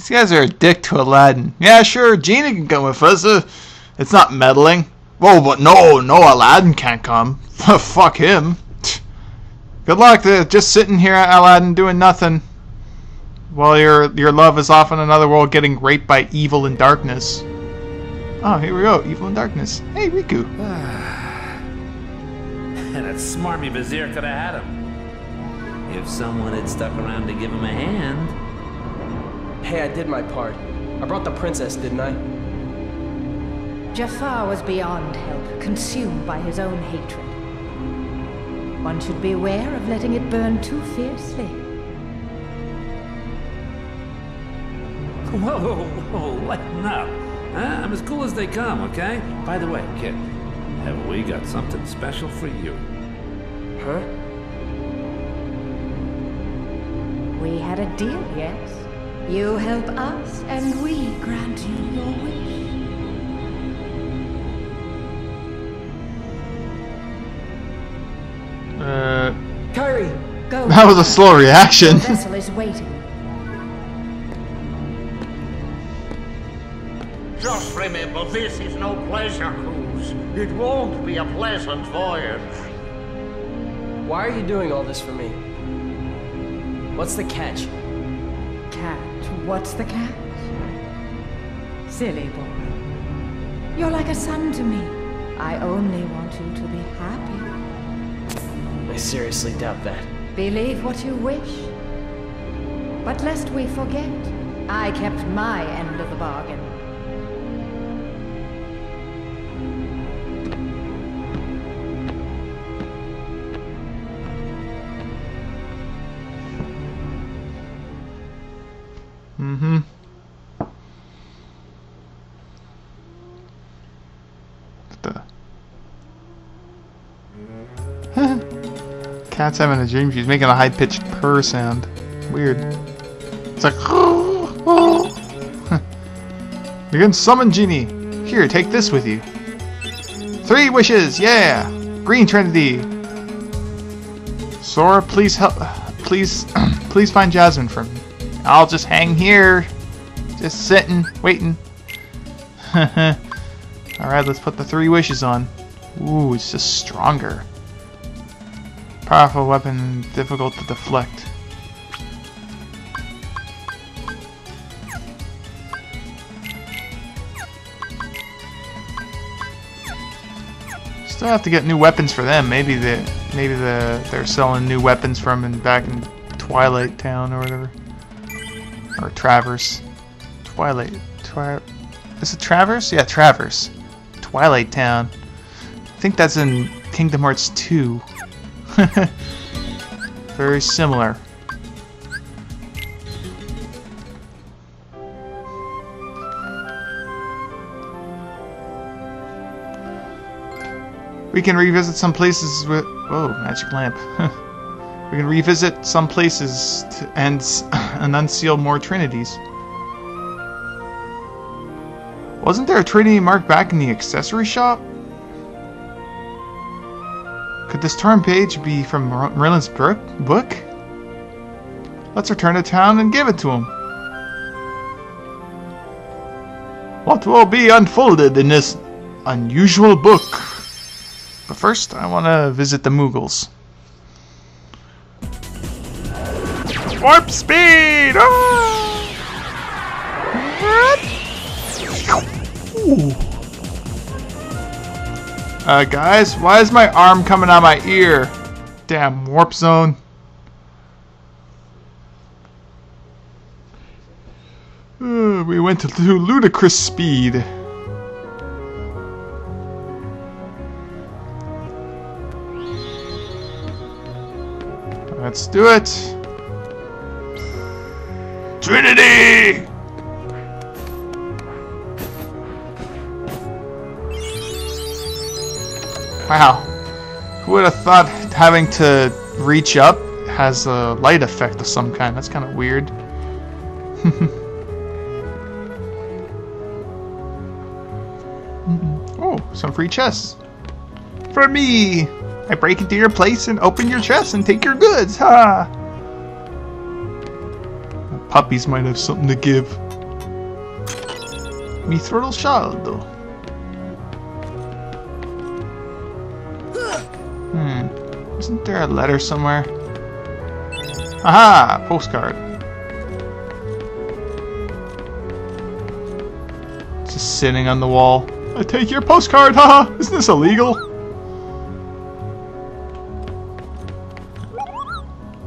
These guys are a dick to Aladdin. Yeah, sure, Genie can come with us. Uh, it's not meddling. Whoa, but no, no, Aladdin can't come. Fuck him. Good luck. Uh, just sitting here, Aladdin, doing nothing. While your your love is off in another world getting raped by evil and darkness. Oh, here we go. Evil and darkness. Hey, Riku. And that smarmy vizier could have had him. If someone had stuck around to give him a hand. Hey, I did my part. I brought the princess, didn't I? Jafar was beyond help, consumed by his own hatred. One should beware of letting it burn too fiercely. Whoa, whoa, whoa, lighten up. Huh? I'm as cool as they come, okay? By the way, kid, have we got something special for you? Huh? We had a deal, yes? You help us, and we grant you your wish. Uh, Kyrie! Go. that was a slow reaction. The vessel is waiting. Just remember, this is no pleasure cruise. It won't be a pleasant voyage. Why are you doing all this for me? What's the catch? Catch. What's the catch? Silly boy. You're like a son to me. I only want you to be happy. I seriously doubt that. Believe what you wish. But lest we forget, I kept my end of the bargain. Cat's having a dream. She's making a high-pitched purr sound. Weird. It's like. You're gonna summon genie. Here, take this with you. Three wishes. Yeah. Green Trinity. Sora, please help. Please, please find Jasmine for me. I'll just hang here. Just sitting, waiting. Alright, let's put the three wishes on. Ooh, it's just stronger. Powerful weapon, difficult to deflect. Still have to get new weapons for them. Maybe the maybe the they're selling new weapons from in back in Twilight Town or whatever. Or Traverse. Twilight. Twi Is it Traverse? Yeah, Traverse. Twilight Town. I think that's in Kingdom Hearts 2. Very similar. We can revisit some places with. Whoa, magic lamp. we can revisit some places and, and unseal more trinities. Wasn't there a trinity mark back in the accessory shop? Could this torn page be from Mer- Merlin's book? Let's return to town and give it to him. What will be unfolded in this unusual book? But first, I want to visit the Moogles. Warp speed! Ah! Ooh. Uh, guys, why is my arm coming out my ear? Damn, warp zone. Uh, we went to, to ludicrous speed. Let's do it. Trinity! Wow. Who would have thought having to reach up has a light effect of some kind? That's kind of weird. oh, some free chests. For me! I break into your place and open your chest and take your goods, ha! puppies might have something to give. Mi throttle scialdo. Hmm. Isn't there a letter somewhere? Aha! Postcard. It's just sitting on the wall. I take your postcard, haha! Isn't this illegal?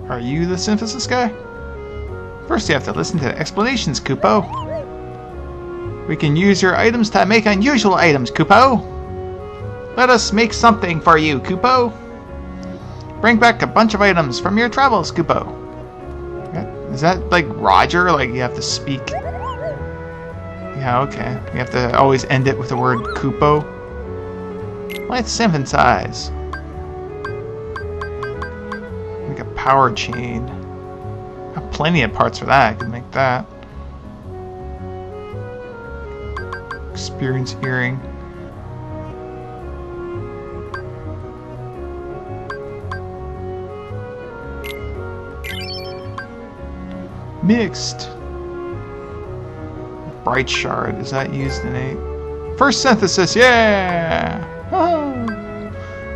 Are you the synthesis guy? First you have to listen to the explanations, Kupo. We can use your items to make unusual items, Kupo. Let us make something for you, Kupo. Bring back a bunch of items from your travels, Kupo. Is that like Roger? Like you have to speak? Yeah, okay. You have to always end it with the word Kupo. Let's synthesize. Make a power chain. Got plenty of parts for that. I can make that. Experience hearing. Mixed. Bright shard. Is that used in a first synthesis? Yeah.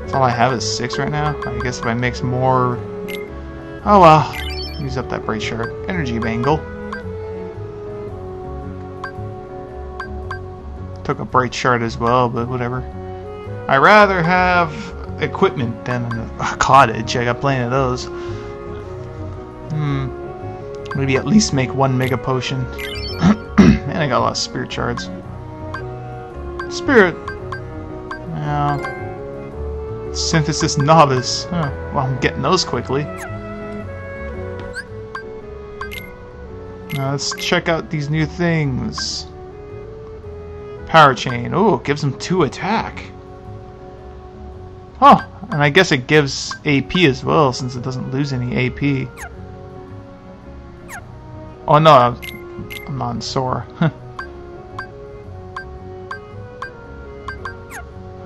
That's all I have is six right now. I guess if I mix more, oh well. Use up that bright shard. Energy bangle. Took a bright shard as well, but whatever. I rather have equipment than a cottage. I got plenty of those. Hmm. Maybe at least make one mega potion. Man, I got a lot of spirit shards. Spirit. Yeah. Synthesis novice. Huh. Well, I'm getting those quickly. Now let's check out these new things. Power chain. Oh, gives him two attack. Oh, and I guess it gives AP as well since it doesn't lose any AP. Oh no, I'm on Sora.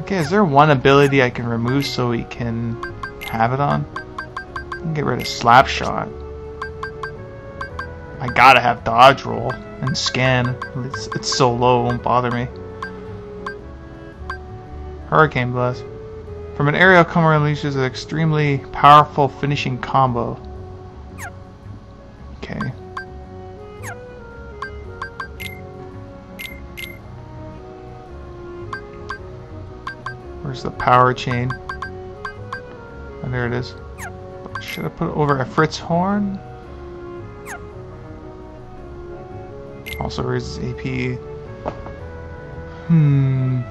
okay, is there one ability I can remove so we can have it on? I can get rid of Slapshot. I gotta have Dodge Roll and Scan. It's, it's so low, it won't bother me. Hurricane Blast. From an aerial combo unleashes an extremely powerful finishing combo. Okay. Where's the power chain? Oh, there it is. Should I put it over Ifrit's horn? Also raises AP. Hmm.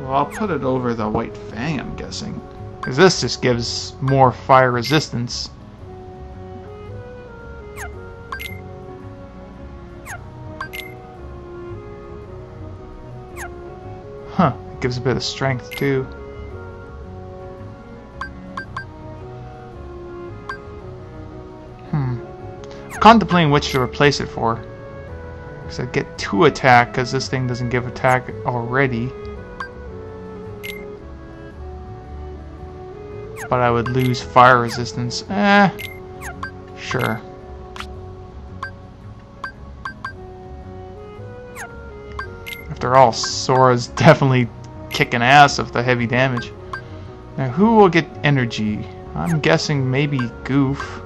Well, I'll put it over the White Fang, I'm guessing. Because this just gives more fire resistance. Gives a bit of strength too. Hmm. I'm contemplating which to replace it for. Because I get two attack, because this thing doesn't give attack already. But I would lose fire resistance. Eh. Sure. After all, Sora's definitely kicking ass with the heavy damage. Now, who will get energy? I'm guessing maybe Goof.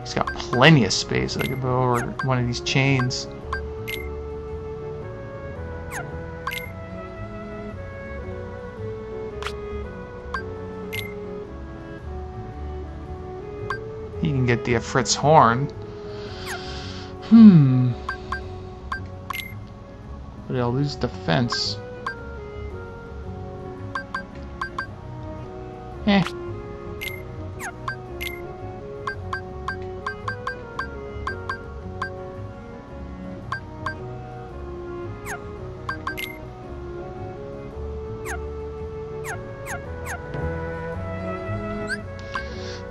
He's got plenty of space. I could go over one of these chains. He can get the Ifrit's horn. Hmm. I'll lose defense. Eh.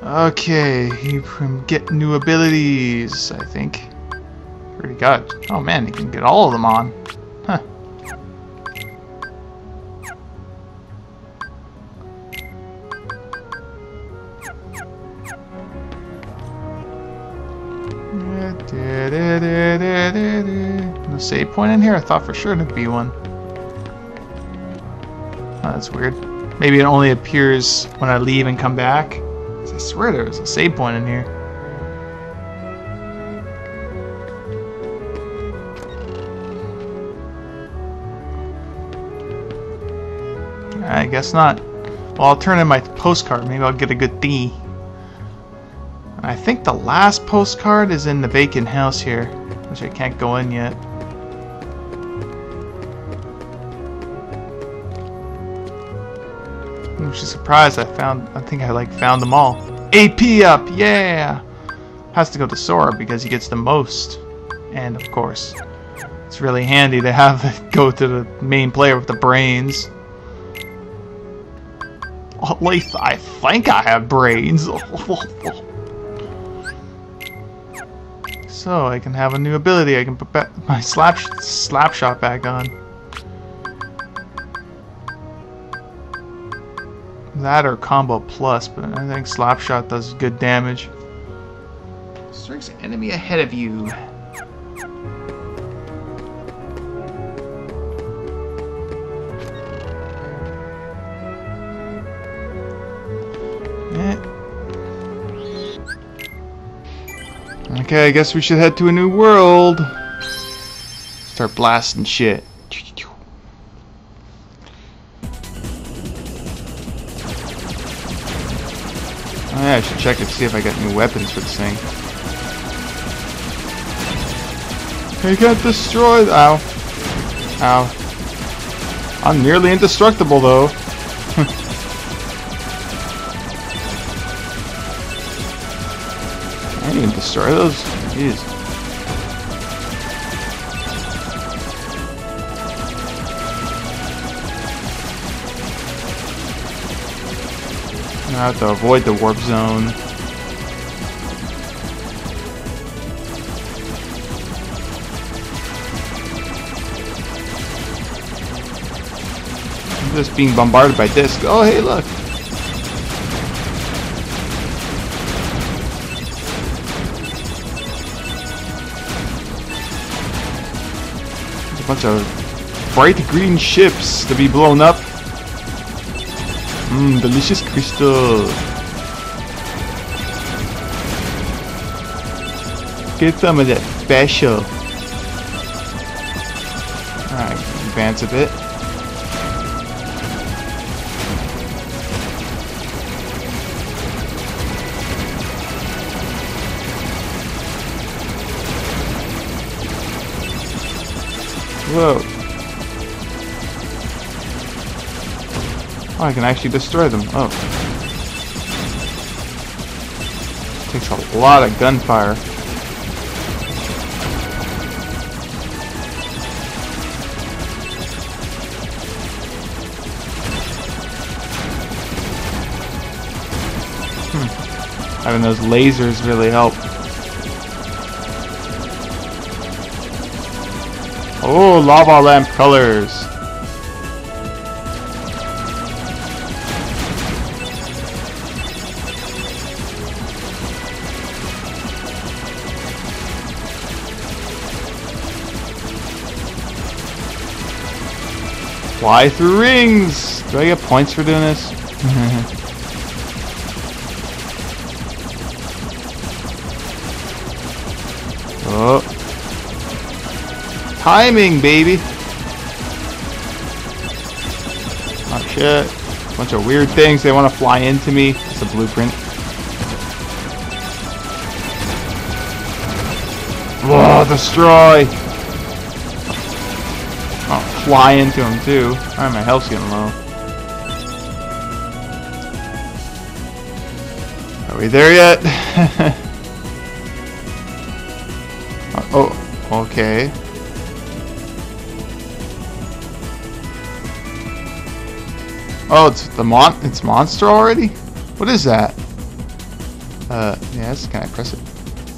Okay, he can get new abilities, I think. Already got. Oh man, he can get all of them on. No save point in here? I thought for sure there'd be one. Oh, that's weird. Maybe it only appears when I leave and come back. I swear there was a save point in here. I guess not. Well, I'll turn in my postcard. Maybe I'll get a good D. I think the last postcard is in the vacant house here, which I can't go in yet. I'm just surprised I found, I think I like found them all. AP up, yeah! Has to go to Sora because he gets the most. And of course, it's really handy to have it go to the main player with the brains. At least I think I have brains. so I can have a new ability. I can put my slap slap shot back on. That or combo plus, but I think slapshot does good damage. Strikes enemy ahead of you. Okay, I guess we should head to a new world. Start blasting shit. Oh yeah, I should check and see if I got new weapons for this thing. You can't destroy. Ow. Ow. I'm nearly indestructible though. I didn't destroy those. Jeez. I have to avoid the warp zone. I'm just being bombarded by discs. Oh, hey, look. Bunch of bright green ships to be blown up. Mmm, delicious crystal. Get some of that special. Alright, advance a bit. Whoa. Oh, I can actually destroy them. Oh. Takes a lot of gunfire. Hmm. Having those lasers really help. Oh, lava lamp colors. Fly through rings! Do I get points for doing this? Timing, baby! Oh shit. Bunch of weird things. They want to fly into me. It's a blueprint. Whoa, destroy! Oh, fly into him too. Alright, my health's getting low. Are we there yet? oh, okay. Oh, it's the mon it's monster already? What is that? Uh, yes, can I press it?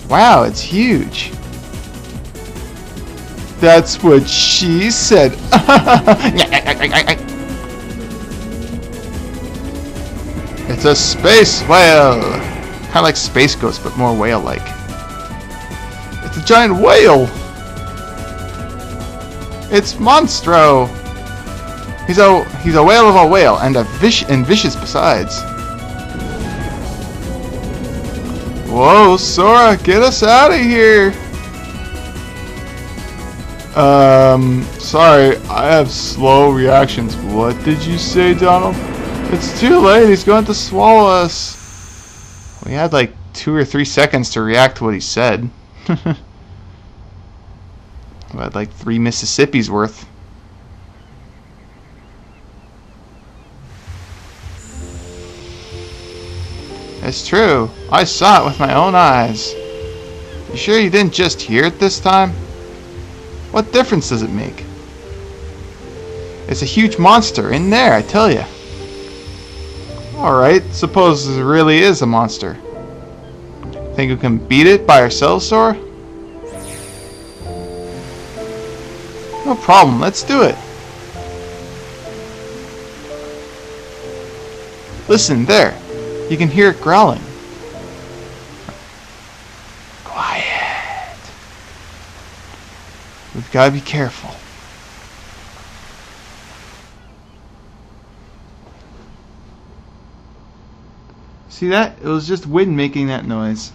Wow, it's huge. That's what she said. it's a space whale. Kind of like Space Ghost, but more whale-like. It's a giant whale. It's Monstro. He's a he's a whale of a whale and a vish and vicious besides. Whoa, Sora, get us out of here. Um, sorry, I have slow reactions. What did you say, Donald? It's too late. He's going to swallow us. We had like two or three seconds to react to what he said. had like three Mississippi's worth. It's true. I saw it with my own eyes. You sure you didn't just hear it this time? What difference does it make? It's a huge monster in there, I tell you. Alright, suppose it really is a monster. Think we can beat it by ourselves, Sora? No problem, let's do it. Listen, there. You can hear it growling. Quiet. We've got to be careful. See that? It was just wind making that noise.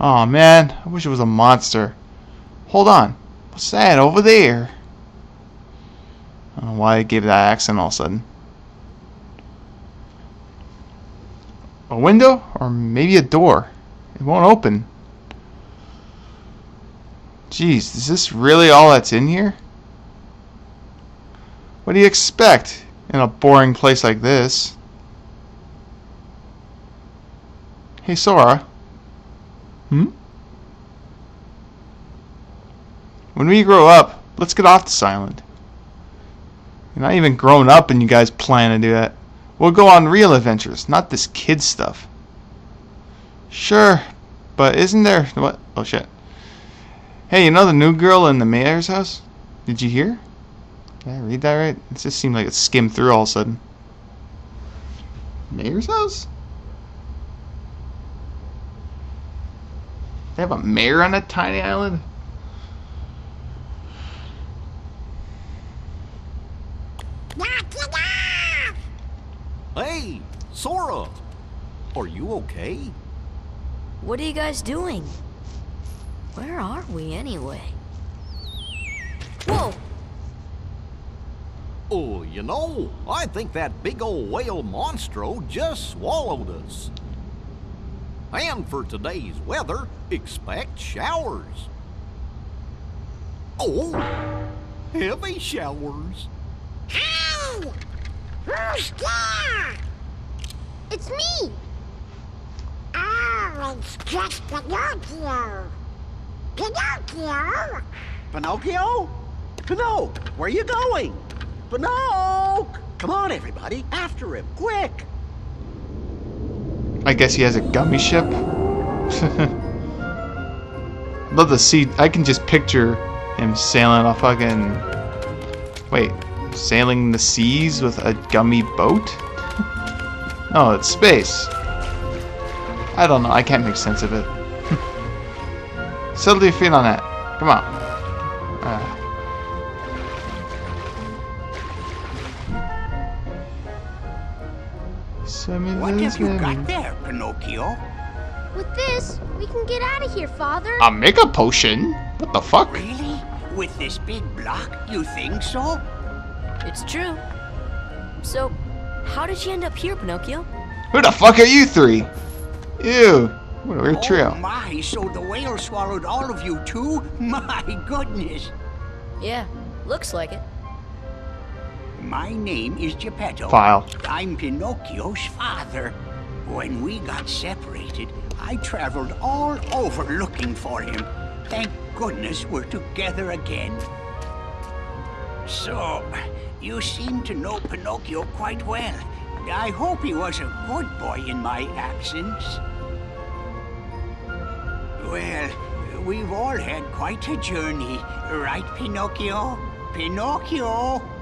oh, man, I wish it was a monster. Hold on. What's that over there? I don't know why I gave that accent all of a sudden. A window? Or maybe a door. It won't open. Jeez, is this really all that's in here? What do you expect in a boring place like this? Hey, Sora. Hmm? When we grow up, let's get off this island. You're not even grown up and you guys plan to do that. We'll go on real adventures, not this kid stuff. Sure, but isn't there... What? Oh, shit. Hey, you know the new girl in the mayor's house? Did you hear? Did I read that right? It just seemed like it skimmed through all of a sudden. Mayor's house? They have a mayor on a tiny island? Hey, Sora! Are you okay? What are you guys doing? Where are we anyway? Whoa! Oh, you know, I think that big old whale monstro just swallowed us. And for today's weather, expect showers. Oh, heavy showers. Hey! Who's there? It's me! Oh, it's just Pinocchio! Pinocchio! Pinocchio? Pinocchio, where are you going? Pinocchio! Come on, everybody, after him, quick! I guess he has a gummy ship. Love to see. I can just picture him sailing a fucking. Wait, sailing the seas with a gummy boat? No, it's space. I don't know. I can't make sense of it. Settle your feet on that. Come on. Uh. What have you got there, Pinocchio? With this, we can get out of here, Father. A mega potion? What the fuck? Really? With this big block, you think so? It's true. So, how did she end up here, Pinocchio? Who the fuck are you three? Ew. What a weird oh trio. my, so the whale swallowed all of you too? My goodness. Yeah, looks like it. My name is Geppetto. File. I'm Pinocchio's father. When we got separated, I traveled all over looking for him. Thank goodness we're together again. So, you seem to know Pinocchio quite well. I hope he was a good boy in my absence. Well, we've all had quite a journey, right, Pinocchio? Pinocchio!